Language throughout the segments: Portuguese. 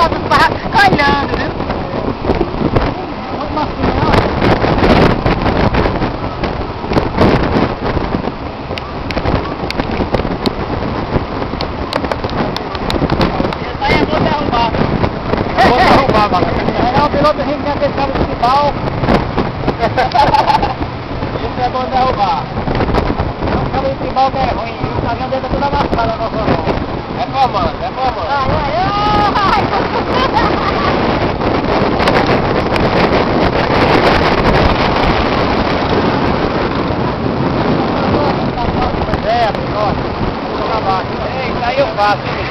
sobe o barraco calhando, viu? Muito macio, não. Esse aí é bom derrubar. É bom derrubar, galera. É, o piloto rindo que aquele cabo de pau. Isso é bom derrubar. Não, cabo de timbal que é ruim. O caminhão dele é tudo amassado no forró. É formando, é formando. Ai, ai, ai. É, ó, pra baixo. Aí eu faço, hein?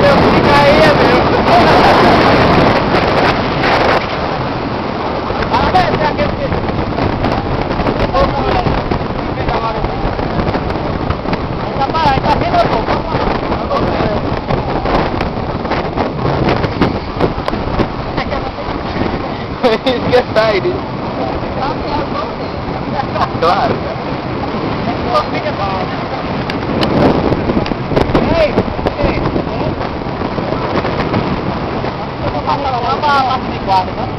Meu aí, é meu. Parabéns, é aquele que... Para, ainda vem no topo. Isso que é sair. Claro. Ei, ei. Vou passar lá para a parte de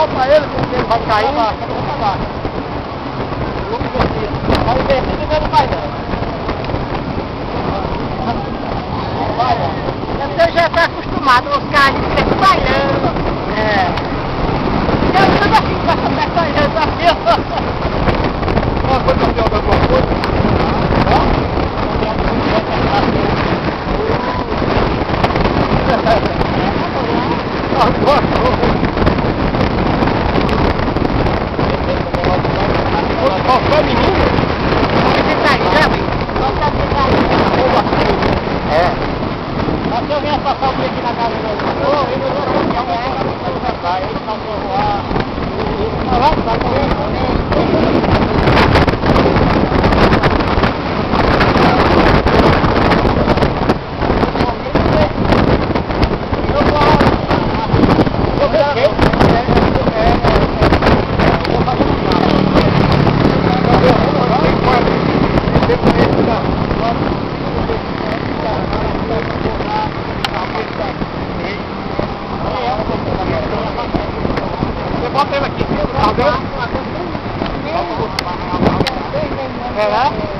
Solta ele, porque ele vai cair. Vai invertir e não vai não. Vai não. Você já está acostumado aos carros que ficam bailando. Qualquer menino. É. Mas eu vier passar um aqui na casa do meu ele não vai ser alguém, vai, ele passou lá. Vai, vai, vai, ele aqui. Tá vendo?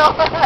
É,